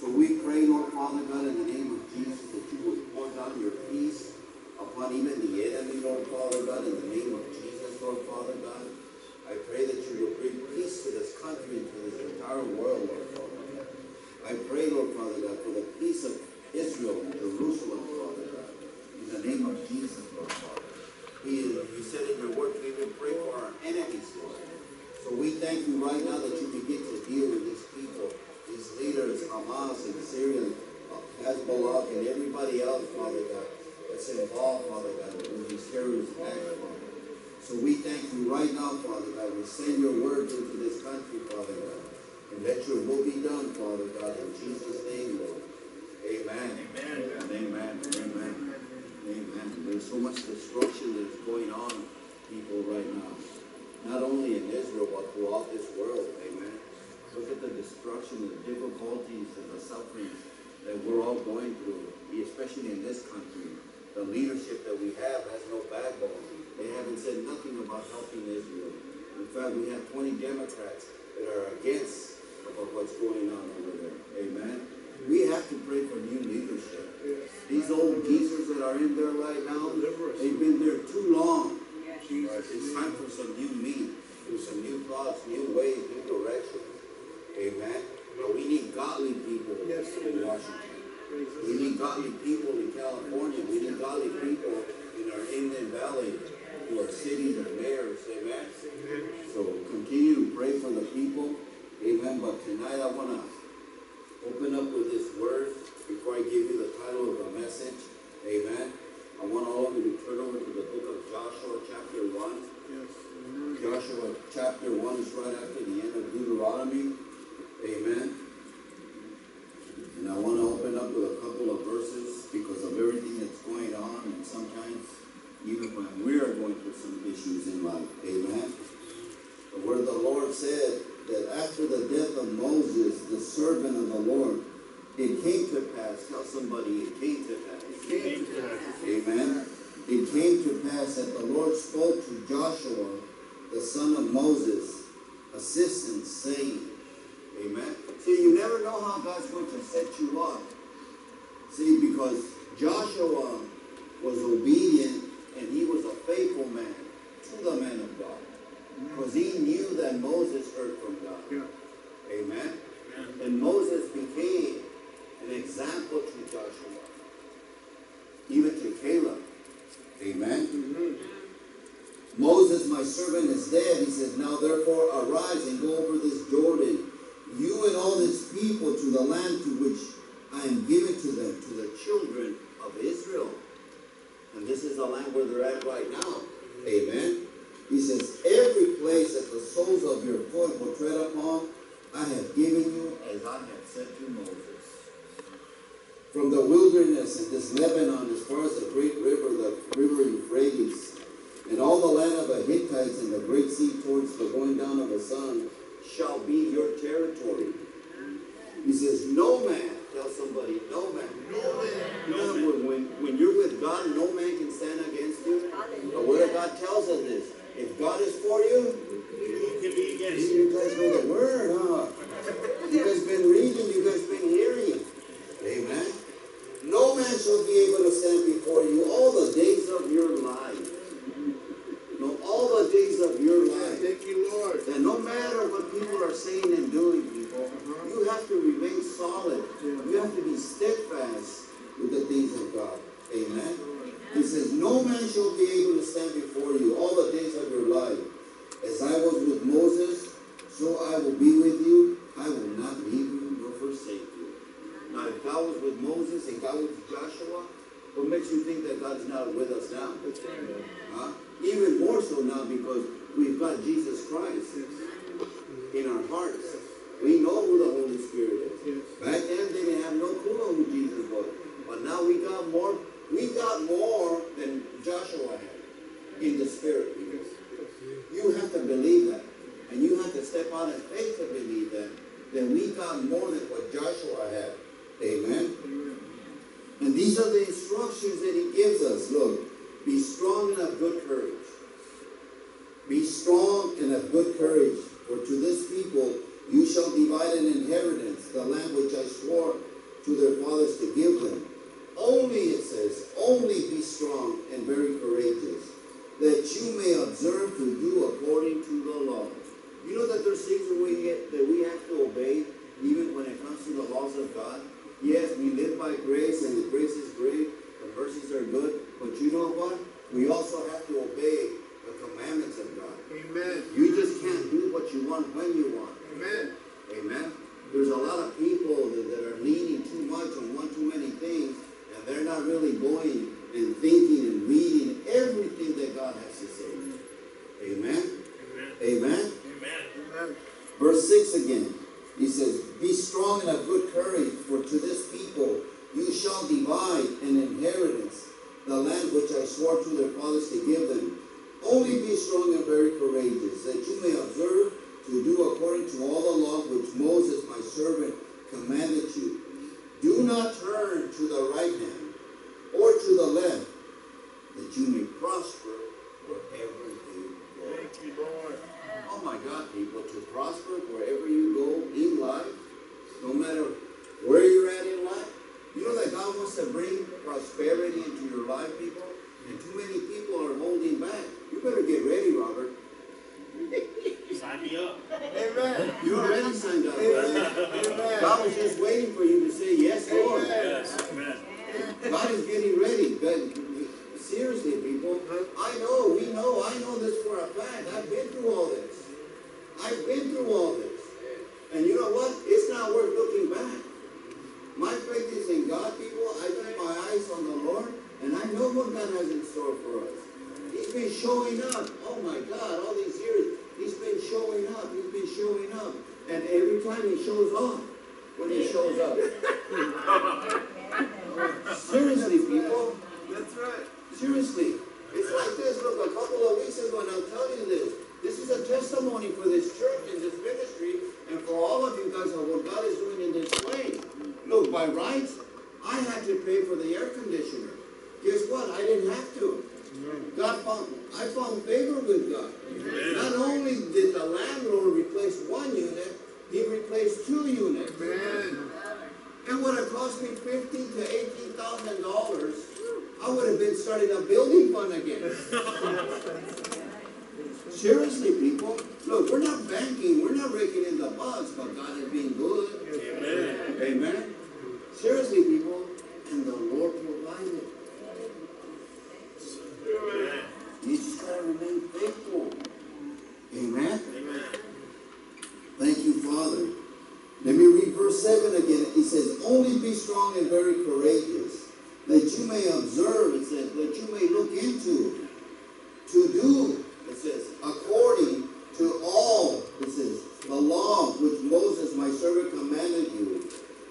So we pray, Lord Father God, in the name of Jesus, that you would pour down your peace upon even the enemy, Lord Father God, in the name of Jesus, Lord Father God. I pray that you will bring peace to this country and to this entire world, Lord Father God. I pray, Lord Father God, for the peace of Israel and Jerusalem, Father God, in the name of Jesus, Lord Father. He, you said in your word, we will pray for our enemies, Lord. So we thank you right now that you begin to deal with these people, these leaders, Hamas and Syria, Hezbollah, and everybody else, Father God, that's involved, Father God, with these terrorist acts, Father. So we thank you right now, Father God. We send your word into this country, Father God. And let your will be done, Father God, in Jesus' name, Lord. Amen. Amen. And amen. Amen. Amen. There's so much destruction that's going on, people, right now. Not only in Israel, but throughout this world. Amen. Look at the destruction, the difficulties, and the sufferings that we're all going through, especially in this country. The leadership that we have has no backbone. They haven't said nothing about helping Israel. In fact, we have 20 Democrats that are against about what's going on over there. Amen. We have to pray for new leadership. These old geezers that are in there right now, they've been there too long. It's time for some new meat, for some new thoughts, new ways, new directions. Amen. But we need godly people in Washington. We need godly people in California. We need godly people in our Inland Valley who are cities and mayors. Amen. So continue to pray for the people. Amen. But tonight I want to open up with this word before I give you the title of the message. Amen. I want all of you to turn over to the book of Joshua, chapter 1. Yes. Joshua chapter 1 is right after the end of Deuteronomy. Amen. And I want to open up with a couple of verses because of everything that's going on, and sometimes even when we are going through some issues in life. Amen. Where the Lord said that after the death of Moses, the servant of the Lord, it came to pass. Tell somebody it came to pass. Amen. It came to pass that the Lord spoke to Joshua, the son of Moses, assistant, saying, Amen. See, you never know how God's going to set you up. See, because Joshua was obedient and he was a faithful man to the man of God. Because he knew that Moses heard from God. Amen. And Moses became an example to Joshua, even to Caleb. Amen. Mm-hmm. Moses, my servant, is dead. He says, Now therefore arise and go over this Jordan, you and all this people, to the land to which I am giving to them, to the children of Israel. And this is the land where they're at right now. Amen. He says, Every place that the soles of your foot will tread upon, I have given you as I have said to Moses. From the wilderness and this Lebanon, as far as the great river, the river Euphrates, and all the land of the Hittites and the great sea towards the going down of the sun, shall be your territory. He says, No man, tell somebody, no man. No man. You know, when, when, you're with God, no man can stand against you. The Word of God tells us this. If God is for you, Who can be against you? you guys know the Word, huh? You guys been reading, you guys been hearing. Amen. No man shall be able to stand before you all the days of your life. No, all the days of your life. Thank you, Lord. And no matter what people are saying and doing, people, you have to remain solid. You have to be steadfast with the things of God. Amen. He says, No man shall be able to stand before you all the days of your life. As I was with Moses, so I will be with you. I will not leave you nor forsake you. Now, if God was with Moses and God was with Joshua, what makes you think that God is not with us now? Huh? Even more so now because we've got Jesus Christ in our hearts. We know who the Holy Spirit is. Back then they didn't have no clue who Jesus was. But now we got more, we got more than Joshua had in the spirit. You have to believe that. And you have to step out in faith to believe that. Then we got more than what Joshua had. Amen. And these are the instructions that he gives us. Look, be strong and of good courage. Be strong and of good courage, for to this people you shall divide an inheritance, the land which I swore to their fathers to give them. Only, it says, only be strong and very courageous, that you may observe to do according to the law. You know that there's things that we, that we have to obey, even when it comes to the laws of God? Yes, we live by grace, and the grace is great, the mercies are good, but you know what? We also have to obey the commandments of God. Amen. You just can't do what you want when you want. Amen. Amen. There's a lot of people that, that are leaning too much on one too many things, and they're not really going and thinking and reading everything that God has to say. Amen. Amen. Amen. Verse 6 again. He says, Be strong and of good courage, for to this people you shall divide an inheritance, the land which I swore to their fathers to give them. Only be strong and very courageous, that you may observe to do according to all the law which Moses my servant commanded you. Do not turn to the right hand or to the left, that you may prosper wherever you go. Thank you, Lord. Oh my God, people, to prosper wherever you go in life, no matter where you're at in life. You know that God wants to bring prosperity into your life, people? And too many people are holding back. You better get ready, Robert. Sign me up. Amen. You already signed up, brother. Amen. God was just waiting for you to say, Yes, Lord. Amen. God is getting ready. God, seriously, people. I know, we know, I know this for a fact. I've been through all this. I've been through all this. And you know what? It's not worth looking back. My faith is in God, people. I keep my eyes on the Lord, and I know what God has in store for us. He's been showing up. Oh my God, all these years, He's been showing up. He's been showing up. And every time He shows off, when He shows up. Seriously, people. That's right. Seriously. It's like this. Look, a couple of weeks ago, and I'll tell you this. This is a testimony for this church and this ministry, and for all of you guys of what God is doing in this place. Look, by rights, I had to pay for the air conditioner. Guess what? I didn't have to. God found, I found favor with God. Not only did the landlord replace one unit, he replaced two units. Amen. It would have cost me fifteen to eighteen thousand dollars. I would have been starting a building fund again. Seriously, people, look, we're not banking, we're not raking in the bucks, but God is being good. Amen. Amen. Seriously, people, and the Lord provided. Amen. You just gotta remain faithful. Amen. Amen. Thank you, Father. Let me read verse 7 again. It says, Only be strong and very courageous, that you may observe, it says, that you may look into, to do, it says, according to all, it says, the law which Moses my servant commanded you.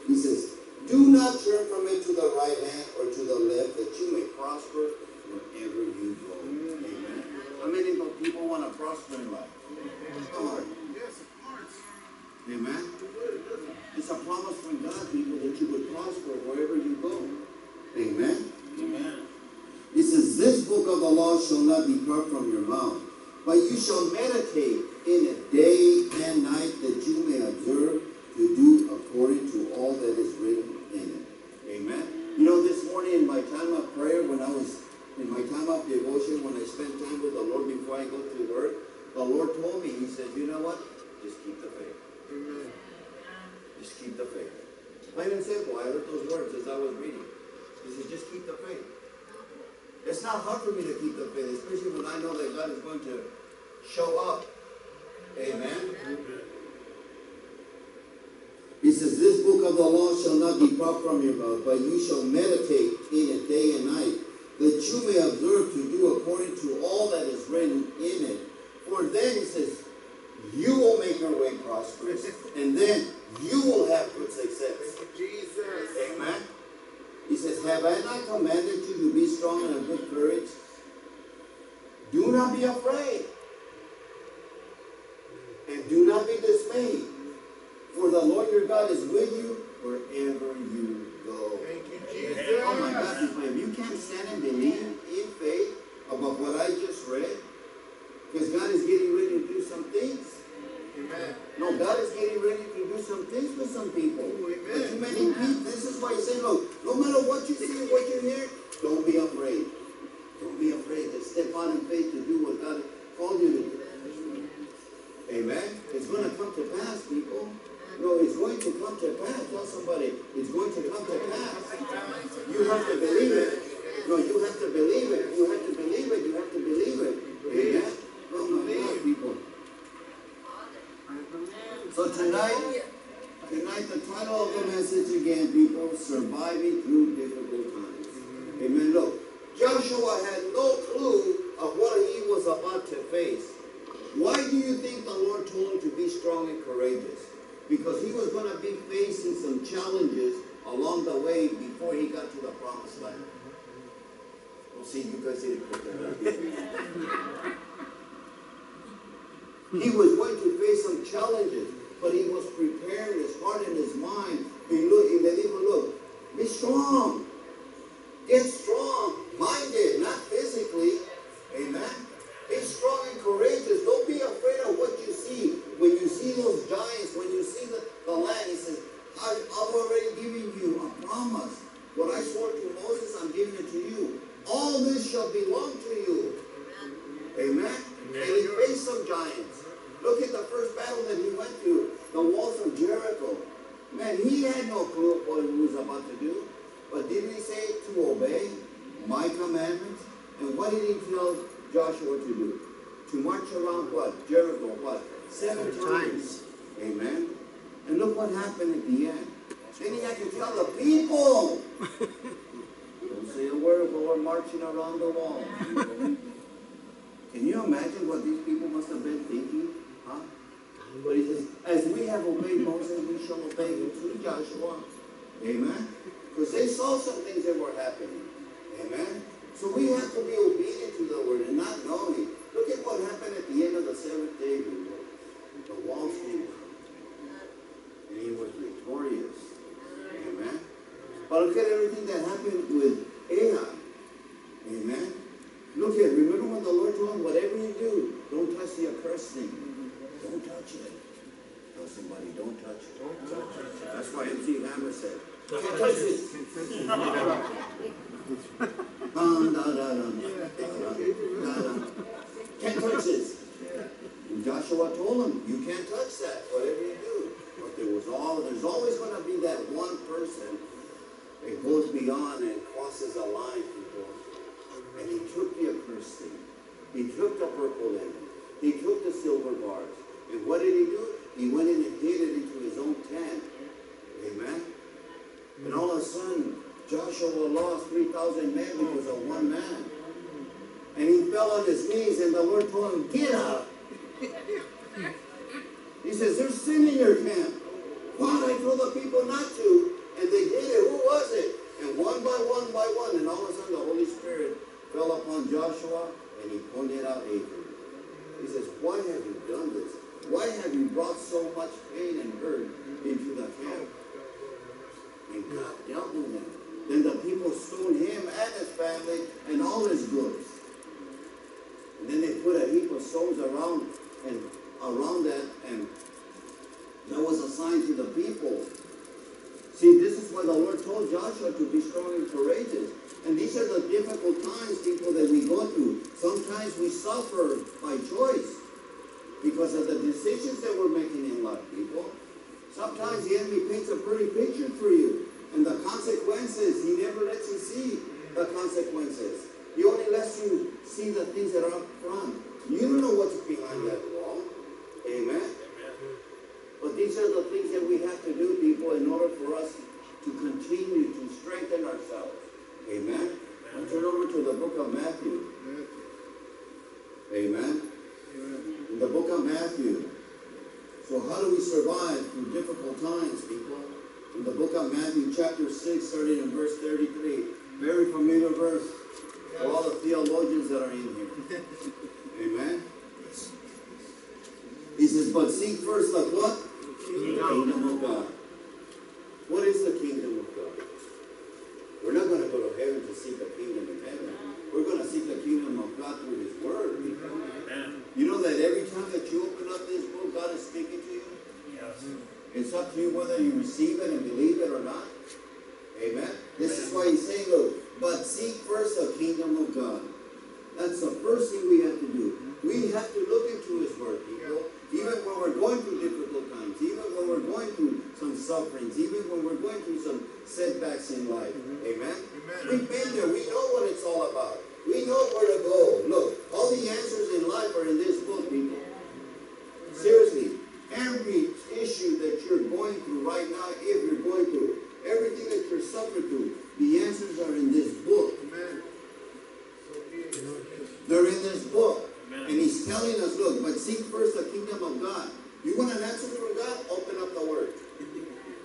He says, Do not turn from it to the right hand or to the left, that you may prosper wherever you go. Amen. How many people want to prosper in life? Come on. Yes, of course. Amen. It's a promise from God, people, that you would prosper wherever you go. Amen. Amen. He says, This book of the depart from your mouth, but you shall meditate in it day and night, that you may observe to do according to all that is written in it. Amen. You know, this morning in my time of prayer, when I was in my time of devotion, when I spent time with the Lord before I go to work, the Lord told me, He said, You know what? Just keep the faith. Amen. Just keep the faith. Plain and simple. I heard those words as I was reading. He said, just keep the faith. It's not hard for me to keep the faith, especially when I know that God is going to show up. Amen. He says, This book of the law shall from your mouth, but you shall meditate in it day and night, that you may observe to do according to all that is written in it. For then, he says, you will make your way prosperous, and then you will have good success. Jesus. Amen. He says, Have I not commanded you to be strong and of good courage? Do not be afraid. And do not be dismayed. For the Lord your God is with you wherever you go. Thank you, Jesus. Oh my God, if you can't stand and believe in faith about what I just read, because God is getting ready to do some things. Amen. No, God is getting ready to do some things with some people. Amen. But too many people, this is why you say, look, no matter what you see and what you hear, don't be afraid. Don't be afraid to step out in faith to do what God called you to do. Amen. It's going to come to pass, people. No, it's going to come to pass. Tell somebody, it's going to come to pass. You have to believe it. No, you have to believe it. You have to believe it. You have to believe it. Amen. Oh my God, people. So tonight, tonight the title of the message again, people, surviving through difficult times. Amen. Look, Joshua had no clue of what he was about to face. Why do you think the Lord told him to be strong and courageous? Because he was going to be facing some challenges along the way before he got to the promised land. Well, see, you guys didn't put that. He was going to face some challenges, but he was preparing his heart and his mind. He look, y le dijo, look, be strong. Get strong, minded, not physically. Amen. Be strong and courageous. Don't be afraid of what you see. When you see those giants, when you see the, the land, he says, I, I've already given you a promise. What I swore to Moses, I'm giving it to you. All this shall belong to you. Amen. And he faced some giants. Look at the first battle that he went to, the walls of Jericho. Man, he had no clue what he was about to do. But didn't he say to obey my commandments? And what did he tell Joshua to do? To march around what? Jericho, what? Seven, times. Amen. And look what happened at the end. Then he had to tell the people. Don't say a word, but the wall. Can you imagine what these people must have been thinking? Huh? But he says, as we have obeyed Moses, we shall obey him too, Joshua. Amen? Because they saw some things that were happening. Amen? So we have to be obedient to the word and not knowing. Look at what happened at the end of the seventh day. people. The walls came down. And he was victorious. Amen? But look at everything that happened with Ahab. Amen? Look at, remember when the Lord told him, whatever you do, don't touch the accursed thing. Don't touch it. Tell somebody, don't touch it. Don't touch it. That's why MC Hammer said, can't touch it. Dun, dun, dun, dun, dun, dun, dun. Can't touch this. And Joshua told him, you can't touch that, whatever you do. But there was all, there's always going to be that one person that goes beyond and crosses a line, people. And he took the accursed thing. He took the purple linen. He took the silver bars. And what did he do? He went in and hid it into his own tent. Amen. And all of a sudden, Joshua lost 3,000 men because of one man. And he fell on his knees, and the Lord told him, Get up. He says, There's sin in your camp. Why did I told the people not to, and they did it. Who was it? And one by one by one, and all of a sudden the Holy Spirit fell upon Joshua, and he pointed out Achan. He says, Why have you done this? Why have you brought so much pain and hurt into the camp? And God dealt with him. Then the people stoned him and his family and all his goods. And then they put a heap of stones around and around that, and that was a sign to the people. See, this is why the Lord told Joshua to be strong and courageous. And these are the difficult times, people, that we go through. Sometimes we suffer by choice because of the decisions that we're making in life, people. Sometimes the enemy paints a pretty picture for you. And the consequences, he never lets you see the consequences. He only lets you see the things that are up front. You don't know what's behind that wall. Amen. But these are the things that we have to do, people, in order for us to continue to strengthen ourselves. Amen. And turn over to the book of Matthew. Amen. In the book of Matthew. So how do we survive through difficult times, people? In the book of Matthew, chapter 6, starting in verse 33. Very familiar verse for all the theologians that are in here. Amen. He says, but seek first the what? Kingdom of God. What is the kingdom of God? We're not going to go to heaven to seek the kingdom of heaven. We're going to seek the kingdom of God through His Word. people. You know that every time that you open up this book, God is speaking to you. It's up to you whether you receive it and believe it or not. Amen. This is why he's saying, look, but seek first the kingdom of God. That's the first thing we have to do. We have to look into sufferings, even when we're going through some setbacks in life. Mm-hmm. Amen. Amen. We've been there. We know what it's all about. We know where to go. Look, all the answers in life are in this book, people. Seriously, every issue that you're going through right now, if you're going through, everything that you're suffering through, the answers are in this book. Amen. So be it. They're in this book. And he's telling us, look, but seek first the kingdom of God. You want an answer from God? Open up the word.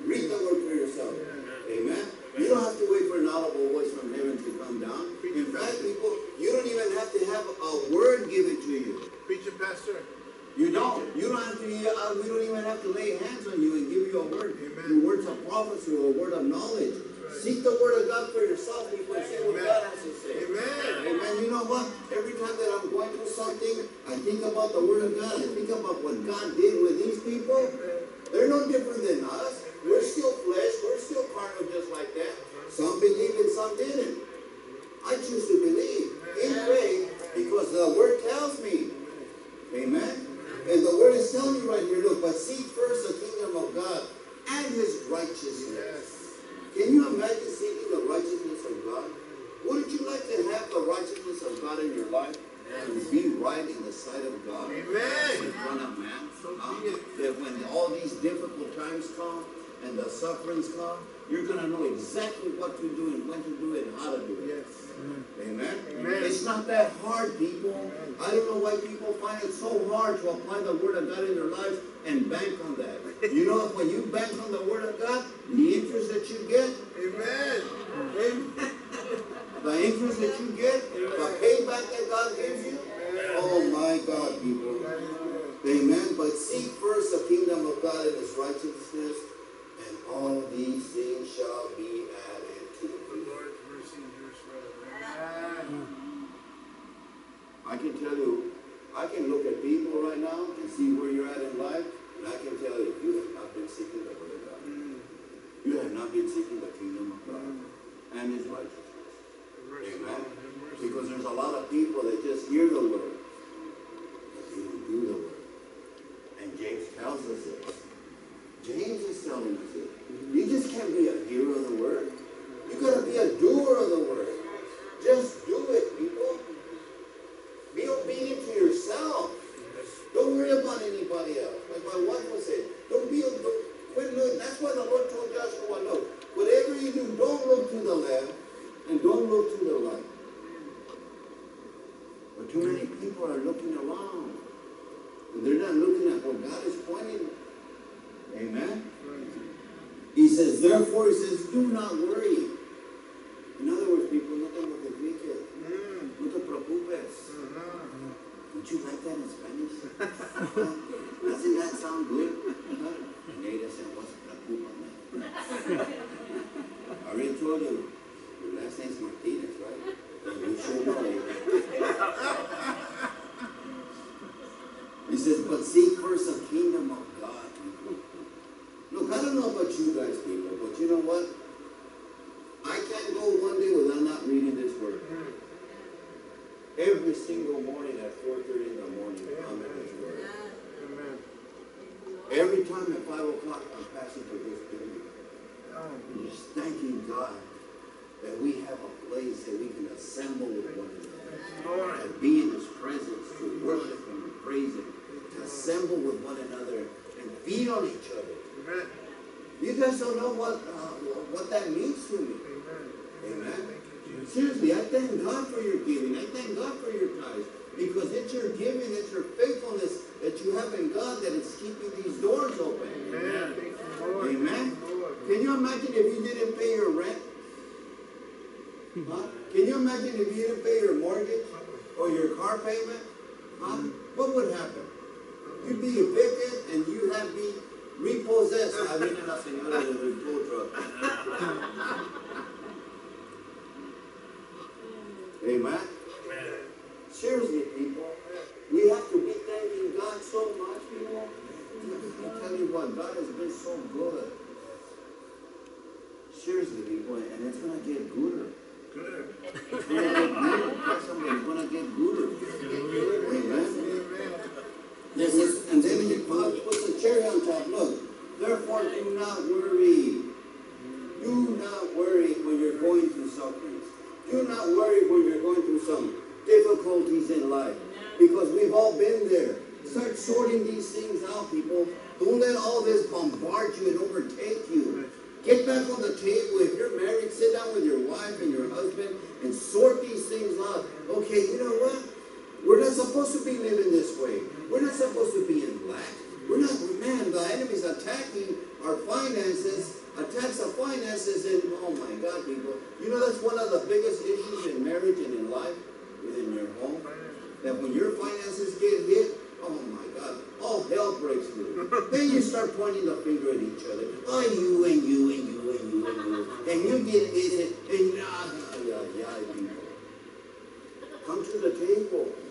Read the word for yourself. Amen. You don't have to wait for an audible voice from heaven to come down. In fact, people, you don't even have to have a word given to you. Preach it, Pastor. You don't. You don't have to. Uh, we don't even have to lay hands on you and give you a word. Amen. Your words of prophecy or a word of knowledge. right. Seek the word of God for yourself. People see what Amen. God has to say. Amen. Amen. You know what? Every time that I'm going through something, I think about the word of God. I think about what God did with these people. They're no different than us. We're still flesh. We're still carnal just like that. Some believe and some didn't. I choose to believe in faith because the word tells me. Amen. And the word is telling you right here, look, but seek first the kingdom of God and his righteousness. Yes. Can you imagine seeking the righteousness of God? Wouldn't you like to have the righteousness of God in your life? And be right in the sight of God. Amen. In front of man. So Huh? That when all these difficult times come and the sufferings come, you're going to know exactly what to do and when to do it and how to do it. Yes. Amen? Amen. It's not that hard, people. I don't know why people find it so hard to apply the Word of God in their lives and bank on that. You know, when you bank on the Word of God, the interest that you get, Amen. amen, the interest that you get, the payback that God gives you, oh my God, people. Amen. But seek first the kingdom of God and his righteousness, and all these things shall be I can tell you, I can look at people right now and see where you're at in life, and I can tell you, you have not been seeking the word of God. You have not been seeking the kingdom of God and his righteousness. Amen. Lord, have mercy. Because there's a lot of people that just hear the word, but they don't do the word. And James tells us this. James is telling us this. You just can't be a hearer of the word. You gotta be a doer of the word. Just do it, people. Be obedient to yourself. Don't worry about anybody else. Like my wife would say, don't be, don't, quit look. That's why the Lord told Joshua, look, whatever you do, don't look to the left and don't look to the right. But too many people are looking around. And they're not looking at what God is pointing. Amen. He says, therefore, he says, do not worry. In other words, people, no te mortifiques. Mm. No te preocupes. Uh-huh. Would you like that in Spanish? Huh? Doesn't that sound good? Huh? And they just said, what's preocupa, I already told you, your last name's Martinez, right? And you should know it. He says, but seek first the kingdom of God. Look, I don't know about you guys, people, but you know what? I can't go one day without not reading this word. Every single morning at 4.30 in the morning, I'm in this word. Amen. Every time at 5 o'clock, I'm passing through this building. Oh. I'm just thanking God that we have a place that we can assemble with one another. Lord. And be in His presence to worship Him and praise Him. Assemble with one another and feed on each other. Amen. You guys don't know what, uh, what that means to me. Amen. Amen. Thank you, Jesus. Seriously, I thank God for your giving. I thank God for your tithes. Because it's your giving, it's your faithfulness that you have in God that is keeping these doors open. Amen. Thank you, Lord. Amen. Lord. Can you imagine if you didn't pay your rent? Huh? Can you imagine if you didn't pay your mortgage or your car payment? Huh? What would happen? You'd be evicted and you have be repossessed. I mean, la señora del tow truck. Amen. Seriously, people, we have to be thanking God so much, people. I tell you what, God has been so good. Seriously, people, and it's gonna get gooder. Good. It's gonna get gooder. It's gonna get gooder. Amen. Amen. This is, and then he puts puts a cherry on top. Look, therefore do not worry. Do not worry when you're going through sufferings. Do not worry when you're going through some difficulties in life. Because we've all been there. Start sorting these things out, people. Don't let all this bombard you and overtake you. Get back on the table. If you're married, sit down with your wife and your husband and sort these things out. Okay, you know what? We're not supposed to be living this way. We're not supposed to be in lack. We're not, man, the enemy's attacking our finances, attacks our finances, and oh my God, people. You know that's one of the biggest issues in marriage and in life, within your home. That when your finances get hit, oh my God, all hell breaks loose. then you start pointing the finger at each other. Oh, you and you and you and you and you. And you get hit, and ah, yeah, yeah, people. Come to the table.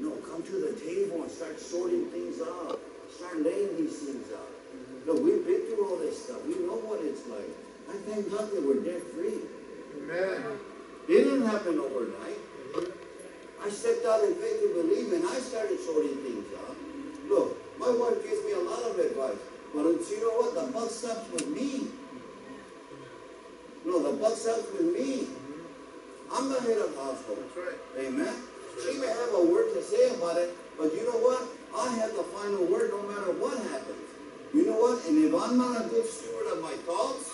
No, come to the table and start sorting things out. Start laying these things out. Mm-hmm. No, we've been through all this stuff. We know what it's like. I thank God that we're debt free. Amen. It didn't happen overnight. I stepped out in faith and belief and I started sorting things out. Look, my wife gives me a lot of advice, but it's- you know what? The buck stops with me. No, the buck stops with me. Mm-hmm. I'm the head of household. That's right. Amen. She may have a word to say about it, but you know what? I have the final word no matter what happens. You know what? And if I'm not a good steward of my thoughts,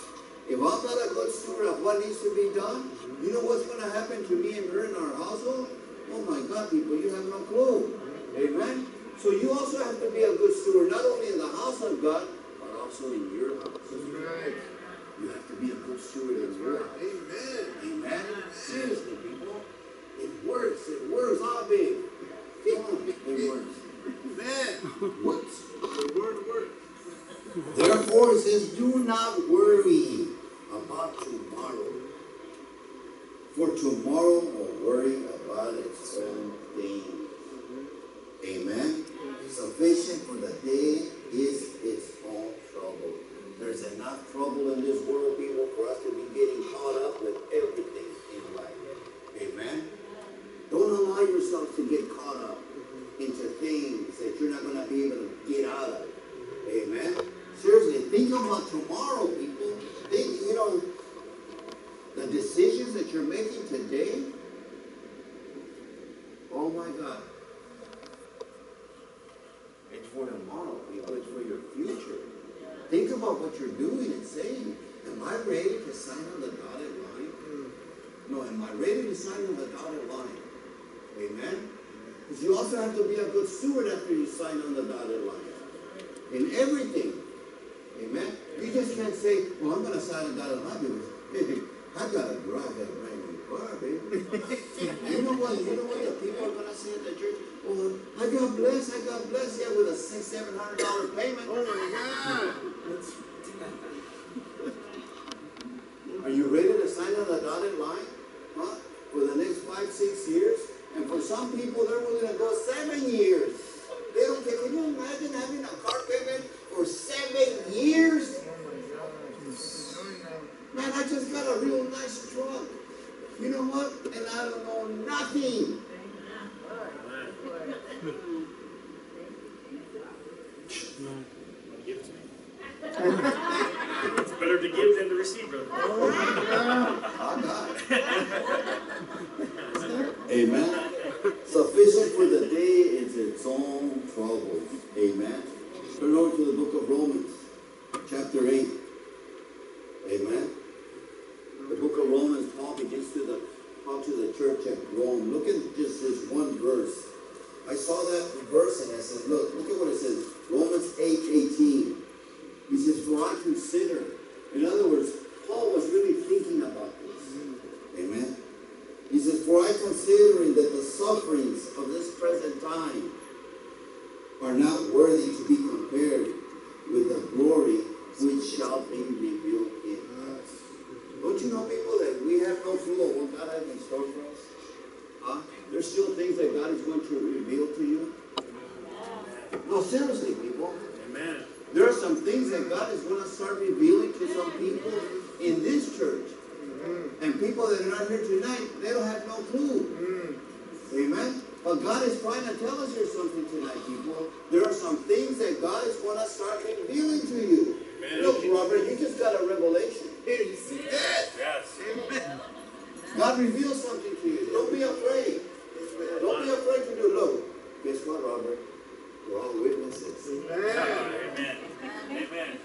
if I'm not a good steward of what needs to be done, you know what's going to happen to me and her in our household? Oh my God, people, you have no clue. Amen. So you also have to be a good steward, not only in the house of God, but also in your house. That's right. You have to be a good steward in your house. Amen. Amen. Seriously, works. It works. Big? Come on. It works. Amen. Works. The word works. Therefore, it says, do not worry about tomorrow. For tomorrow will worry about its own thing. Amen. Sufficient for the day is its own trouble. There's enough trouble in this world, people, for us to be getting caught up with everything in life. Amen. Don't allow yourself to get caught up into things that you're not going to be able to get out of. Amen. Seriously, think about tomorrow, people. Think, you know, the decisions that you're making today. Oh my God. It's for tomorrow, people. It's for your future. Think about what you're doing and saying. Am I ready to sign on the dotted line? No, am I ready to sign on the dotted line? Amen? Because you also have to be a good steward after you sign on the dotted line. In everything. Amen? You just can't say, well, I'm going to sign on the dotted line because hey, I got to drive that brand new car, baby. you know what? You know what the people are going to say at the church? Oh, I got blessed. I got blessed. Yeah, with a six, seven hundred dollar payment. Oh my God. Are you ready to sign on the dotted line? Huh? For the next five, six years? And for some people, they're willing to go seven years. They don't care. Can you imagine having a car payment for seven years? Oh my God. Man, I just got a real nice truck. You know what? And I don't know nothing. Give it to me. It's better to give than to receive, brother. Oh, I got. Amen. Sufficient for the day is its own troubles. Amen. Turn over to the book of Romans, chapter 8. Amen. The book of Romans, Paul begins to the talk to the church at Rome. Look at just this one verse. I saw that verse and I said, look, look at what it says. Romans 8, 18. He says, for I consider. In other words, Paul was really thinking about this. Amen. He says, For I considering that the sufferings of this present time are not worthy to be compared with the glory which shall be revealed in us. Don't you know, people, that we have no clue of what God has in store for us? Huh? There's still things that God is going to reveal to you. No, seriously, people. Amen. There are some things that God is going to start revealing to some people in this church. And people that are not here tonight, they don't have no clue. Amen. But God is trying to tell us here something tonight, people. There are some things that God is going to start revealing to you. Look, Robert, you just got a revelation. Yes. Yes. Amen. God reveals something to you. Don't be afraid. Don't be afraid to do. Look, guess what, Robert? We're all witnesses. Amen. Amen. Amen.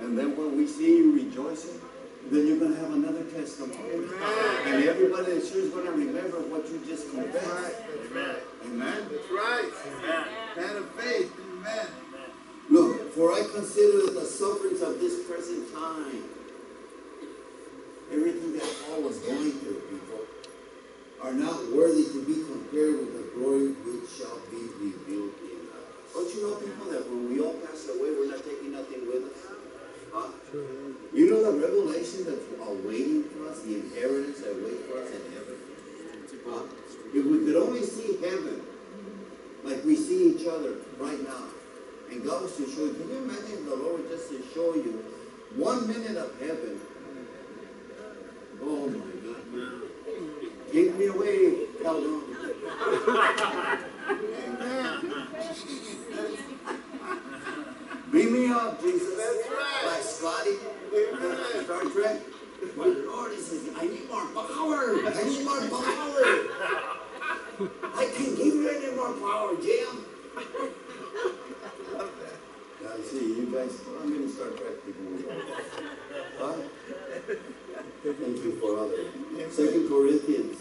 And then when we see you rejoicing, then you're going to have another testimony. And everybody that's here is going to remember what you just That's right. confessed. That's right. Amen. That's right. Amen. Man of faith. Amen. Look, for I consider the sufferings of this present time, everything that Paul was going through, people, are not worthy to be compared with the glory which shall be revealed in us. Don't you know, people, that when we all pass away, we're not taking nothing with us? Huh? You know the revelation that's awaiting for us, the inheritance that waits for us in heaven? Huh? If we could only see heaven like we see each other right now, and God was to show you, can you imagine the Lord just to show you one minute of heaven? Oh my God. man, Give me away, Calhoun. Bring me up, Jesus. That's right. Like Scotty. Amen. Star Trek. My Lord, he says, I need more power. I need more power. I can't give you any more power, Jim. I see, you guys, how many Star Trek people we got? Huh? Thank you for others. Second Corinthians,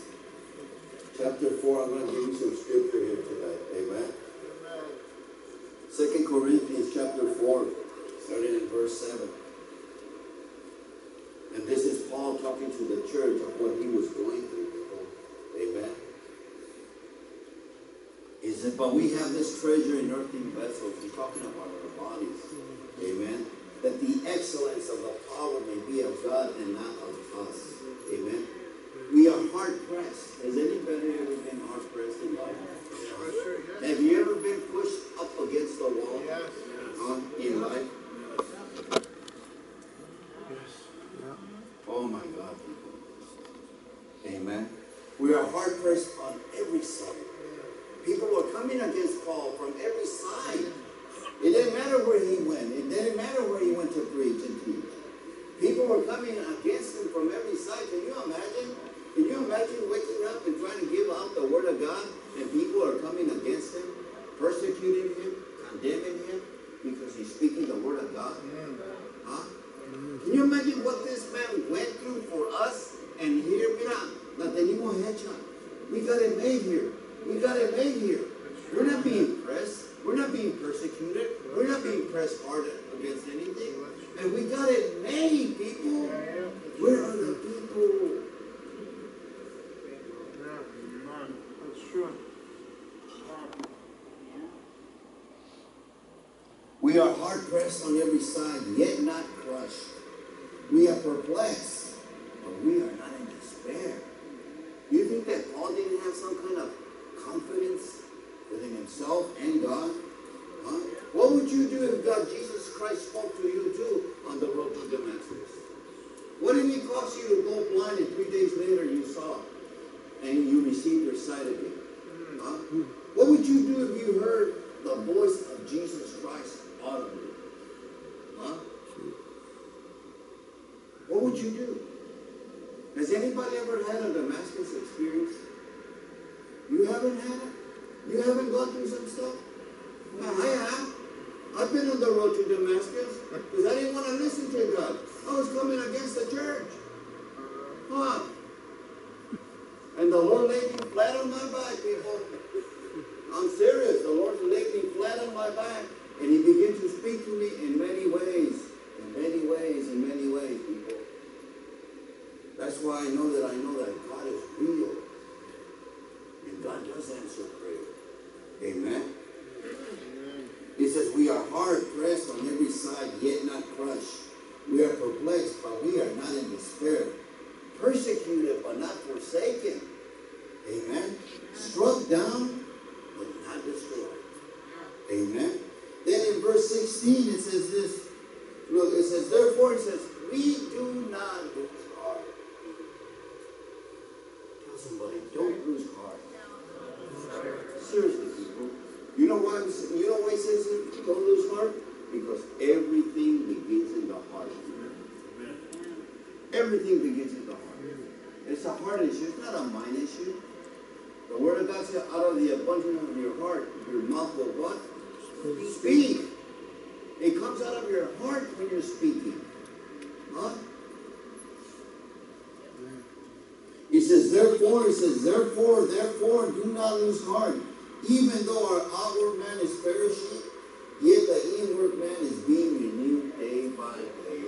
chapter four, I'm gonna give you some scripture here tonight, amen? Second Corinthians, chapter four, starting in verse seven. And this is Paul talking to the church of what he was going through. Amen. He said, but we have this treasure in earthen vessels. He's talking about our bodies. Amen. That the excellence of the power may be of God and not of us. Amen. We are hard pressed. Has anybody ever been hard pressed in life? For sure. Yes. Have you ever been pushed the Yes. in life? Oh my God. Amen. We are hard pressed on every side. People were coming against Paul from every side. It didn't matter where he went. It didn't matter where he went to preach and teach. People were coming against him from every side. Can you imagine? Can you imagine waking up and trying to give out the word of God and people are coming against him, persecuting him, condemning him because he's speaking the word of God? Huh? Can you imagine what this man went through for us? And here, mira, la tenemos hecha. We got it made here. We got it made here. We're not being pressed. We're not being persecuted. We're not being pressed hard against anything. And we got it made, people. Where are the people? Yeah. That's true. We are hard pressed on every side, yet not crushed. We are perplexed, but we are not in despair. You think that Paul didn't have some kind of confidence within himself and God? Huh? What would you do if God, Jesus Christ, spoke to you too on the road to Damascus? What if it cost you to go blind and three days later you saw and you received your sight again? Huh? What would you do if you heard the voice of Jesus Christ audibly? Huh? What would you do? Has anybody ever had a Damascus experience? You haven't had it? You haven't gone through some stuff? I have. I've been on the road to Damascus because I didn't want to listen to God. I was coming against the church. Huh? And the Lord laid me flat on my back, people. I'm serious. The Lord laid me flat on my back. And he began to speak to me in many ways. In many ways, in many ways, people. That's why I know that I know that God is real. And God does answer prayer. Amen. He says, We are hard pressed on every side, yet not crushed. We are perplexed, but we are not in despair. Persecuted, but not forsaken. Amen. Struck down, but not destroyed. Amen. Then in verse 16, it says this. Look, it says, therefore, it says, we do not lose heart. Tell somebody, don't lose heart. Seriously, people. You know why? You know why he says don't lose heart? Because everything begins in the heart. Everything begins in the heart. It's a heart issue. It's not a mind issue. The word of God says, out of the abundance of your heart, your mouth will what? Speak. It comes out of your heart when you're speaking. Huh? He says, therefore, he says, therefore, therefore, do not lose heart. Even though our outward man is perishing, yet the inward man is being renewed day by day.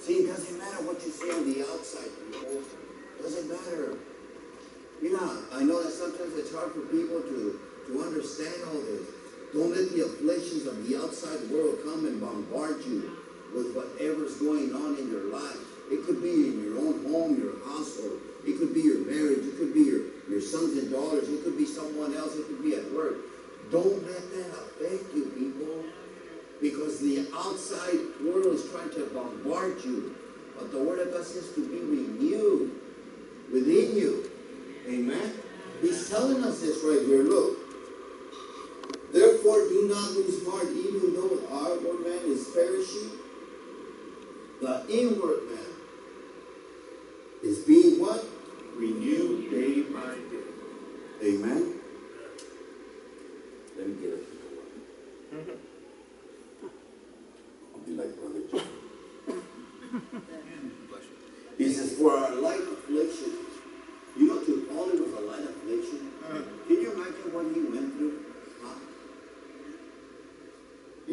See, it doesn't matter what you see on the outside, people. Doesn't matter. You know, I know that sometimes it's hard for people to, to understand all this. Don't let the afflictions of the outside world come and bombard you with whatever's going on in your life. It could be in your own home, your household. It could be your marriage. It could be your, your sons and daughters. It could be someone else. It could be at work. Don't let that affect you, people. Because the outside world is trying to bombard you. But the Word of God says to be renewed within you. Amen. He's telling us this right here. Look. Therefore, do not lose heart, even though our outward man is perishing. The inward man is being what? Renewed day by day. Amen. Let me get a people. I'll be like Brother John. He says, for our light affliction. You know, to Paul it was a light affliction. Can you imagine what he went through?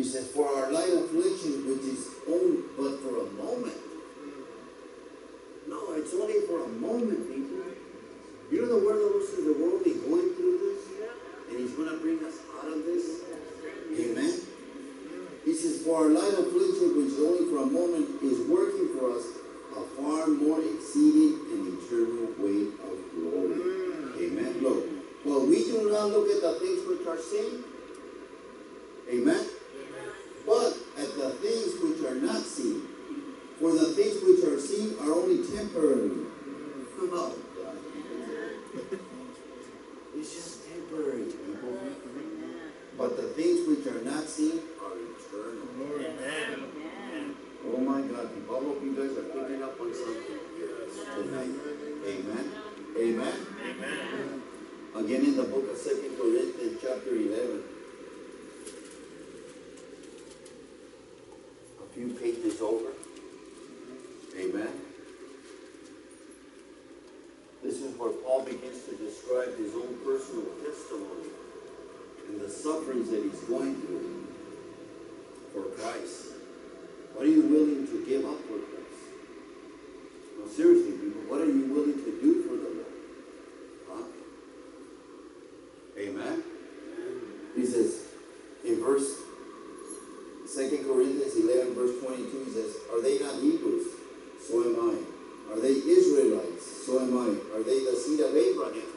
He says, for our light of affliction, which is only but for a moment. No, it's only for a moment, people. You know the word of the says we're only going through this, and He's going to bring us out of this. Amen. He says, for our light affliction, which is only for a moment, is working for us a far more exceeding and eternal weight of glory. Amen. Look, well, we do not look at the things which are seen. Amen. Temporary. It's just temporary, people. But the things which are not seen are eternal. Amen. Oh my God, people, I hope you guys are picking up on something tonight. Amen. Amen. Amen. Again in the book of Second Corinthians, chapter 11. A few pages over. Amen. This is where Paul begins to describe his own personal testimony and the sufferings that he's going through for Christ. What are you willing to give up for Christ? No, seriously, people, what are you willing to do for the Lord? Huh? Amen. He says in verse 2 Corinthians 11, verse 22, he says, Are they not Hebrews? So am I. Are they Israelites? So am I. They the seed of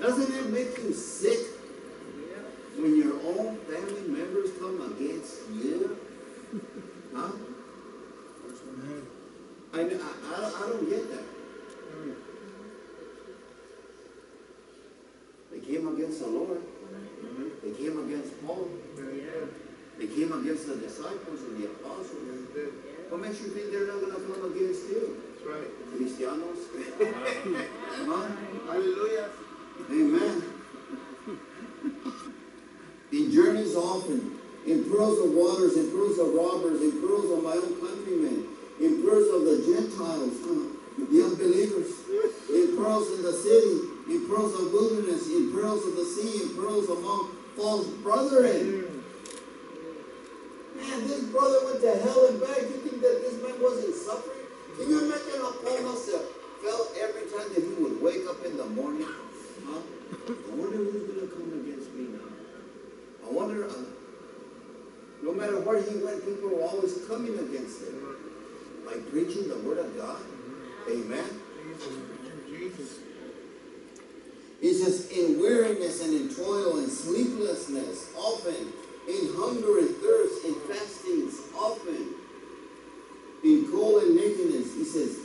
Doesn't it make you sick when your own family members come against you? Huh? I, I, I, don't- I don't get that. They came against the Lord. They came against Paul. They came against the disciples and the apostles. What makes you think they're not going to come against you? That's right. Cristianos? Hallelujah. Amen. In journeys often, in pearls of waters, in pearls of robbers, in pearls of my own countrymen, in pearls of the Gentiles, the unbelievers, in pearls in the city, in pearls of wilderness, in pearls of the sea, in pearls among false brethren. Man, this brother went to hell and back. You think that this man wasn't suffering? Can you imagine how Paul must have felt every time that he would wake up in the morning? Huh? I wonder who's going to come against me now. I wonder, uh, no matter where he went, people were always coming against him. By preaching the word of God. Amen. Jesus. He says, in weariness and in toil and sleeplessness, often, in hunger and thirst, in fastings, often, in cold and nakedness. He says,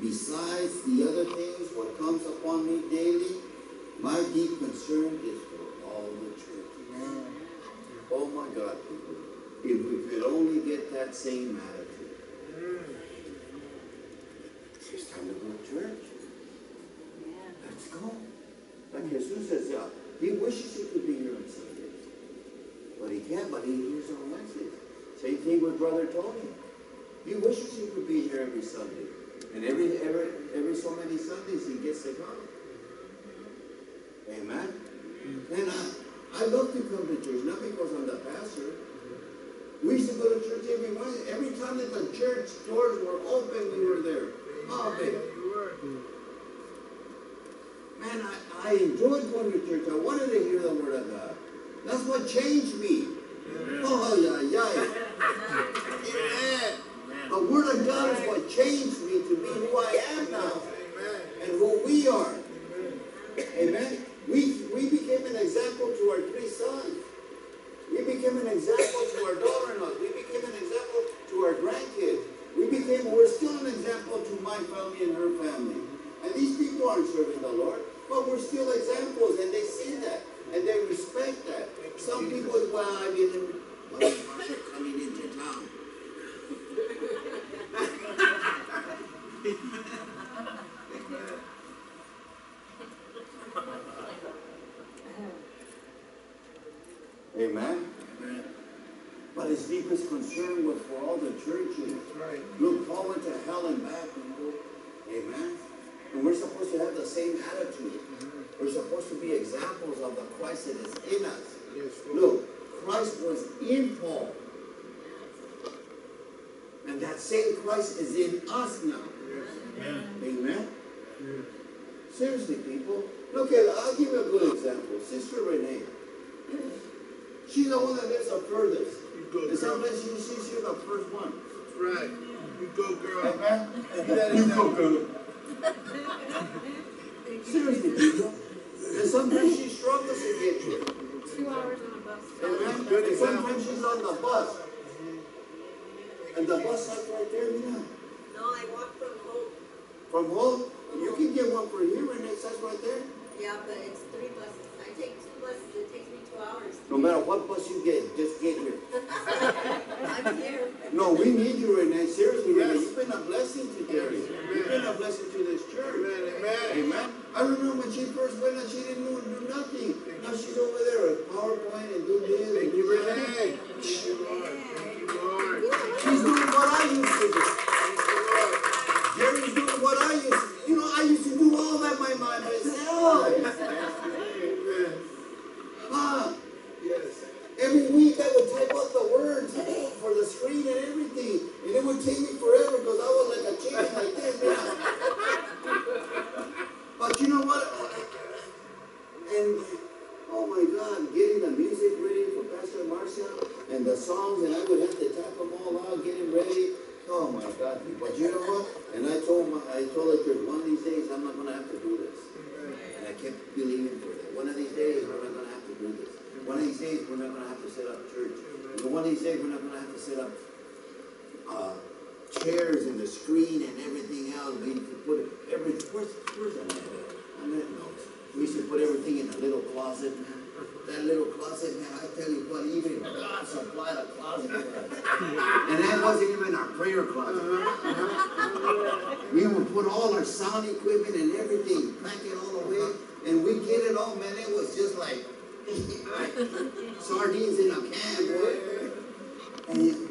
besides the other things, what comes upon me daily, my deep concern is for all the churches. Oh my God, people. If we could only get that same attitude. It's time to go to church. Let's go. Like Jesus says, yeah, he wishes he could be here on Sundays. But he can't, but he hears on Wednesdays. Same thing with Brother Tony. He wishes he could be here every Sunday. And every every every so many Sundays he gets to come. Amen. And I, I love to come to church, not because I'm the pastor. We used to go to church every Wednesday. Every time that the church doors were open, we were there. Oh, baby. Man, I, I enjoyed going to church. I wanted to hear the word of God. That's what changed me. Oh, yeah, yeah. Amen. The word of God is what changed me to be who I am now and who we are. Amen. We, we became an example to our three sons. We became an example to our daughter-in-law. We became an example to our grandkids. We became, we're still an example to my family and her family. And these people aren't serving the Lord, but we're still examples, and they see that, and they respect that. Some people, well, I mean, well, they're coming into town. Amen. But his deepest concern was for all the churches. Right. Look, Paul went to hell and back. Amen. And we're supposed to have the same attitude. Mm-hmm. We're supposed to be examples of the Christ that is in us. Yes, Look, Christ was in Paul. And that same Christ is in us now. Yes. Amen? Yes. Seriously, people. Look at, I'll give you a good example. Sister Renee. She's the one that lives the furthest. You go, And girl. sometimes she, she, she's the first one. That's right. You go, girl. Amen? Be that example. Seriously, people. And sometimes she struggles to get here. Two hours on a bus. Amen? And sometimes she's on the bus. And the bus stop's right there, you know. No, I walk from home. From home, you can get one for here and it says right there. Yeah, but it's three buses. I take two buses. It takes me two hours. No matter what bus you get, just get here. I'm here. No, we need you, Renee. Seriously, Renee, Yes. you've been a blessing to Gary. You've been a blessing to this church. Amen, amen. Amen. I remember when she first went and she didn't know do nothing. Now she's over there with PowerPoint and do this. and Thank you, do that. Renee. Thank you, Lord. Thank you, Lord. She's doing what I used to do. Every week I would type out the words for the screen and everything. And it would take me forever because I was like a chicken like this, man. But you know what? And oh my God, getting the music ready for Pastor Marcia and the songs, and I would have to type them all out, get it ready. Oh my God. But you know what? And I told my, I told the church, one of these days I'm not gonna have to do this. And I kept believing for that. One of these days, I'm not gonna have to do this. One of these days, we're not gonna have to set up church. One of these days, we're not gonna have to set up, uh, chairs and the screen and everything else. We to put every, where's, where's Annette? Annette knows. We used to put everything in a little closet, man. That little closet, man, I tell you what, even God supplied a closet. And that wasn't even our prayer closet. We would put all our sound equipment and everything, pack it all away, and we get it all, man, it was just like sardines in a can, boy. And you-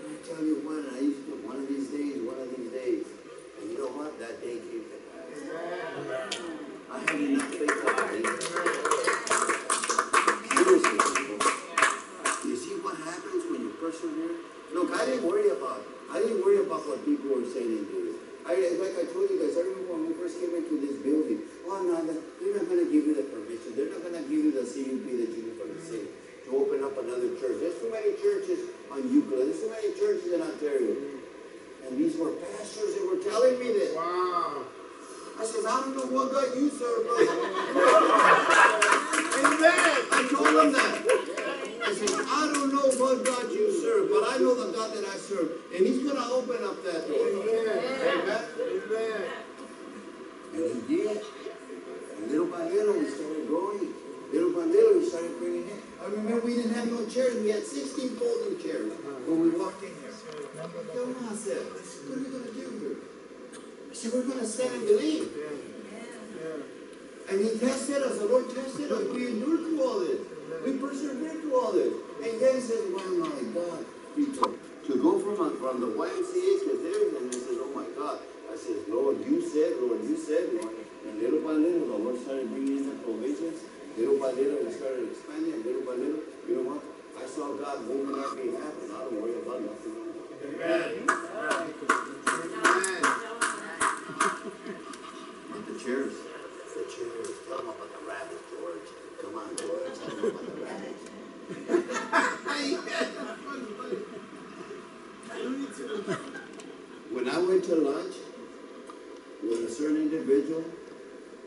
I tell you what, I used to, one of these days, one of these days, and you know what, that day came to pass. I had enough faith people. You see what happens when you persevere? Look, I didn't worry about, I didn't worry about what people were saying and doing. I, like I told you guys, I remember when we first came into this building, oh no, they- they're not gonna give you the permission, they're not gonna give you the CUP that you need from the city to open up another church. There's too many churches on Euclid, there's too many churches in Ontario. And these were pastors that were telling me this. Wow. I says, I don't know what got you sir, brother. Amen. I told them that. I said, I don't know what God you serve, but I know the God that I serve. And he's gonna open up that door. Amen. Amen. Amen. And he did. And little by little, we started growing. Little by little, we started bringing in. I remember we didn't have no chairs. We had 16 folding chairs when we walked in here. On, I said, what are we gonna do here? I said, we're gonna stand and believe. Yeah. And he tested us, the Lord tested us. We endured through all this. We persevered through all this. And then he says, well, my God, people, to go from, a- from the YMCA to there, and he says, oh my God. I says, Lord, you said, Lord, you said, Lord. And little by little, the Lord started bringing in the provisions. Little by little, we started expanding, and little by little, you know what? I saw God moving on our behalf, and I don't worry about nothing. Amen. Amen. But the chairs, the chairs, tell them about the rabbit, George. Come on, George, tell them about the rabbit. When I went to lunch with a certain individual,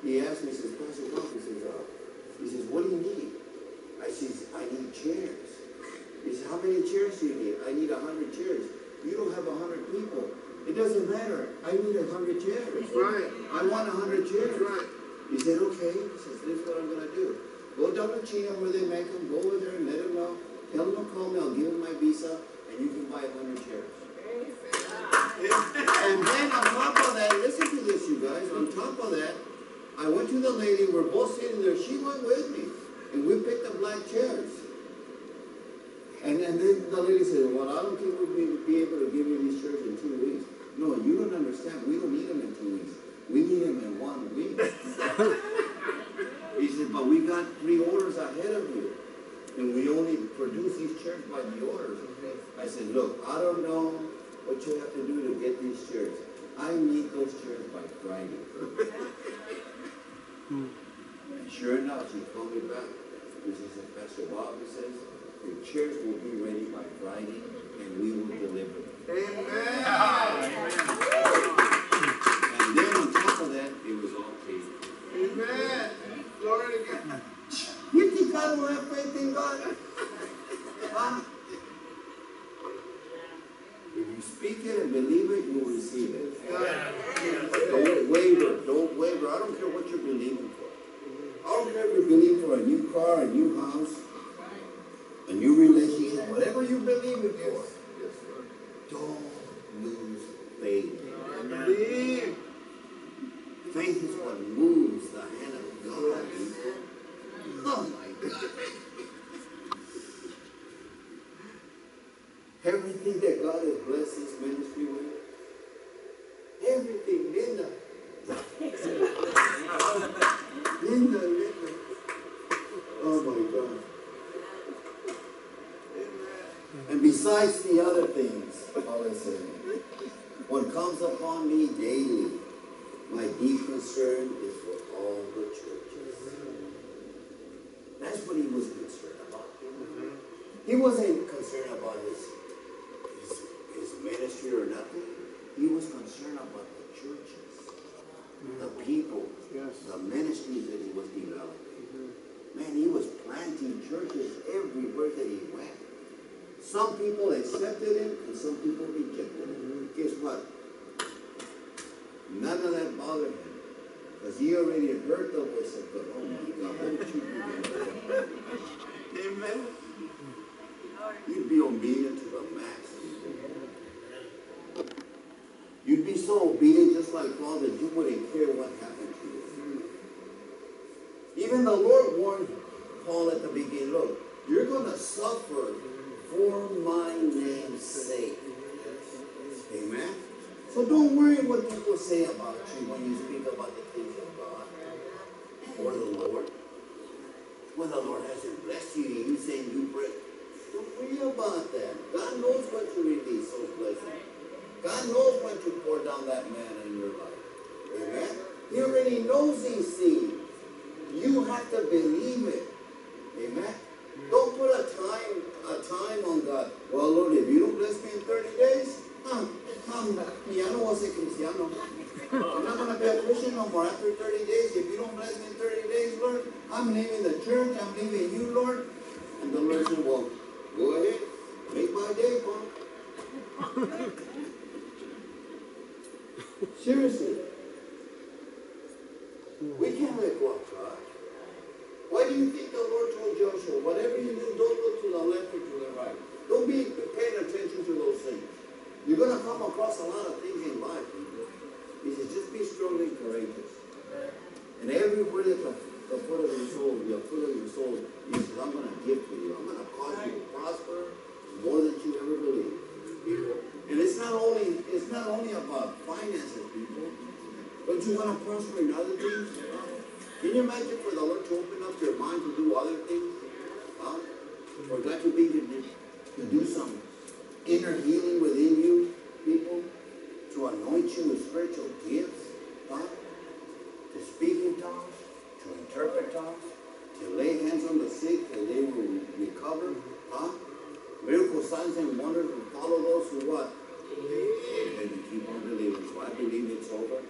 he asked me, he says, Pastor Bob, he says, uh, he says, what do you need? I says, I need chairs. He says, how many chairs do you need? I need a hundred chairs. You don't have a hundred people. It doesn't matter. I need a hundred chairs. Right. I want a hundred chairs. Right. He said, okay. He says, this is what I'm gonna do. Go down to Chino where they make them, go over there and let them know. Tell them to call me, I'll give them my visa, and you can buy a hundred chairs. And then on top of that, listen to this, you guys, on top of that, I went to the lady, we're both sitting there, she went with me, and we picked up black chairs. And, and then the lady said, well, I don't think we'll be, be able to give you these chairs in two weeks. No, you don't understand, we don't need them in two weeks. We need them in one week. He said, but we got three orders ahead of you. And we only produce these chairs by the orders. I said, look, I don't know what you have to do to get these chairs. I need those chairs by Friday. Hmm. And sure enough, she called me back. This is what Pastor Bob says, the chairs will be ready by Friday and we will deliver them. Amen. And then on top of that, it was all paid. Amen. Glory to God. You think I don't have faith in God? Huh? If you speak it and believe it, you'll receive it. Don't waver, don't waver. I don't care what you're believing for. I don't care if you're believing for a new car, a new house, a new relationship, whatever you're believing for. Don't lose faith. Believe. Faith is what moves the hand of. Oh my God. Everything that God has blessed this ministry with, everything, Linda. Linda, Linda. Oh my God. And besides the other things, Paul is saying, what comes upon me daily, my deep concern is for all the churches. That's what he was concerned about. Mm-hmm. He wasn't concerned about his, his, his ministry or nothing. He was concerned about the churches, mm-hmm. the people, Yes. the ministries that he was developing. Mm-hmm. Man, he was planting churches everywhere that he went. Some people accepted him and some people rejected him. Guess what? None of that bothered him. Because he already heard the of God. Oh my God, what would you do? Amen. You'd be obedient to the max. You'd be so obedient just like that you wouldn't care what happened to you. Even the Lord warned Paul at the beginning, look, you're going to suffer for my name's sake. Amen? So don't worry what people say about you when you speak about the things of God or the Lord. When the Lord hasn't blessed you, you saying you pray. Don't worry about that. God knows when to release oh, those blessings. God knows when to pour down that manna in your life. Amen? He already knows these things. You have to believe it. Amen? Don't put a time a time on God. Well, Lord, if you don't bless me in 30 days, huh, I'm. I'm not to be a Christian no more after 30 days. If you don't bless me in 30 days, Lord, I'm leaving the church. I'm leaving you, Lord. And the Lord said, well, go ahead. Make my day, Paul. Seriously. We can't let go of God. Why do you think the Lord told Joshua, whatever you do, don't look to the left or to the right. Don't be paying attention to those things. You're going to come across a lot of things in life, people. He says, just be strong and courageous. And everywhere that the, the foot of your sole, the foot of your sole, he says, I'm going to give to you. I'm going to cause you to prosper more than you ever believe. People. And it's not only it's not only about finances, people. Don't you want to prosper in other things? Can you imagine for the Lord to open up your mind to do other things? Huh? For God to be to, to do some inner healing within you, people, to anoint you with spiritual gifts, huh? To speak in tongues, to interpret tongues, to lay hands on the sick and they will recover, huh? Miracle signs and wonders will follow those who what? And you keep on believing. So I believe it's over.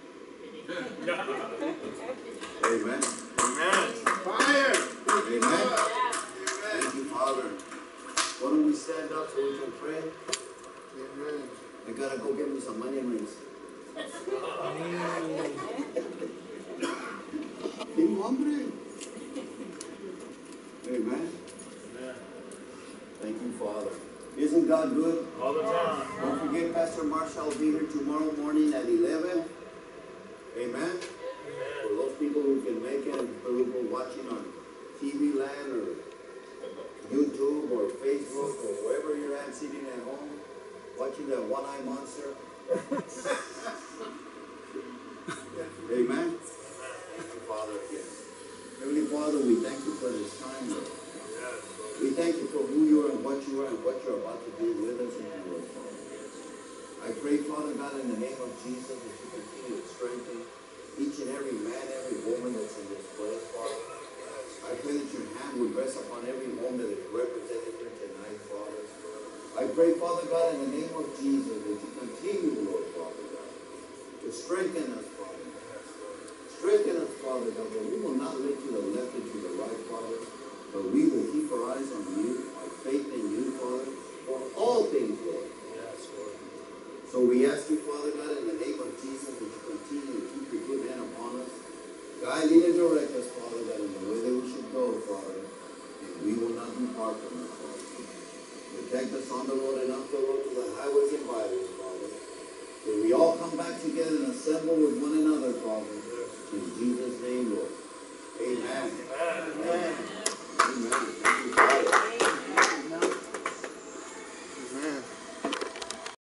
Amen. Amen. Fire. Amen. Amen. Thank you, Father. Why don't we stand up so we can pray? Amen. I gotta go get me some money rings. Tengo hambre. Amen. Thank you, Father. Isn't God good? All the time. Don't forget, Pastor Marshall will be here tomorrow morning at 11. Amen. For those people who can make it and who are watching on TV land or YouTube or Facebook or wherever you're at sitting at home, watching that one-eyed monster. Amen. Thank you, Father, again. Heavenly Father, we thank you for this time, Lord. We thank you for who you are and what you are and what you're about to do with us and through us. I pray, Father God, in the name of Jesus, that you continue to strengthen each and every man, every woman that's in this place, Father. I pray that your hand would rest upon every home that is represented here tonight, Father. I pray, Father God, in the name of Jesus, that you continue, Lord, Father God, to strengthen us, Father. Strengthen us, Father God, but we will not look to the left and to the right, Father, but we will keep our eyes on you, our faith in you, Father, for all things, Lord. Yes, Lord. So we ask you, Father God, in the name of Jesus, that you continue to keep your good hand upon us. Guide, lead, and direct us, Father God, in the way that we should go, Father, and we will not depart from you, Father. Protect us on the road and up the road to the highways and byways, Father. That we all come back together and assemble with one another, Father. In Jesus' name, Lord. Amen. Amen. Amen.